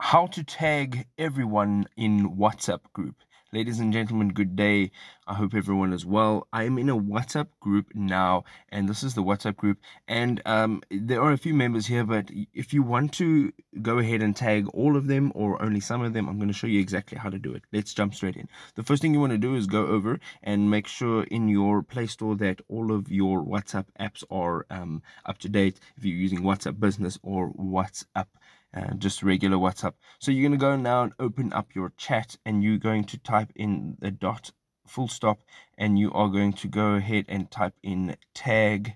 how to tag everyone in WhatsApp group. Ladies and gentlemen, good day. I hope everyone is well. I am in a WhatsApp group now, and this is the WhatsApp group. And um, there are a few members here, but if you want to go ahead and tag all of them or only some of them, I'm going to show you exactly how to do it. Let's jump straight in. The first thing you want to do is go over and make sure in your Play Store that all of your WhatsApp apps are um, up to date. If you're using WhatsApp Business or WhatsApp uh, just regular WhatsApp. So you're going to go now and open up your chat and you're going to type in the dot full stop and you are going to go ahead and type in tag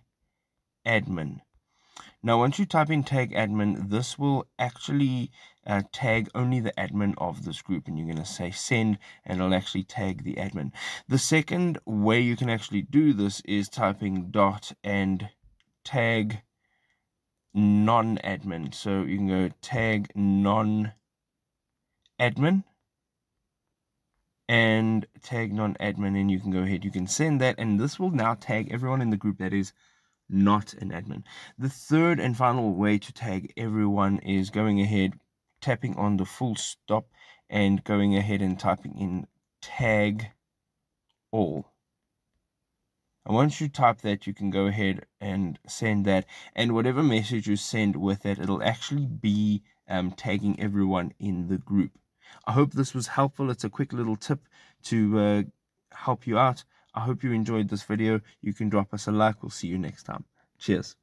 admin. Now, once you type in tag admin, this will actually uh, tag only the admin of this group, and you're going to say send, and it'll actually tag the admin. The second way you can actually do this is typing dot and tag non-admin. So you can go tag non-admin and tag non-admin and you can go ahead. You can send that and this will now tag everyone in the group that is not an admin. The third and final way to tag everyone is going ahead, tapping on the full stop and going ahead and typing in tag all. And once you type that, you can go ahead and send that. And whatever message you send with it, it'll actually be um, tagging everyone in the group. I hope this was helpful. It's a quick little tip to uh, help you out. I hope you enjoyed this video. You can drop us a like. We'll see you next time. Cheers.